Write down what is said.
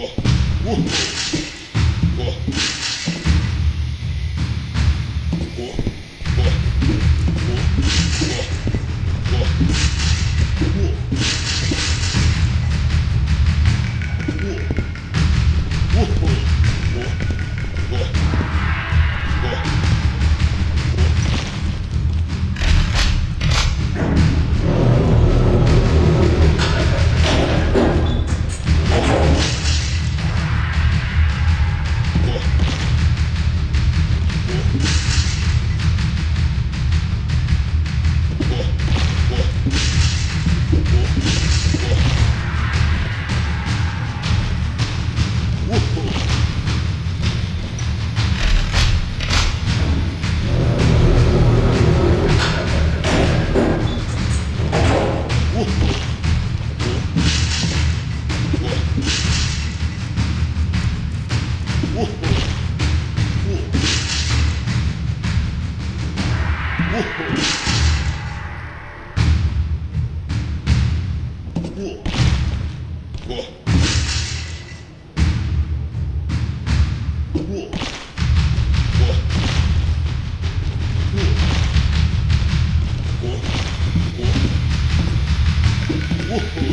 我我我。Ooh.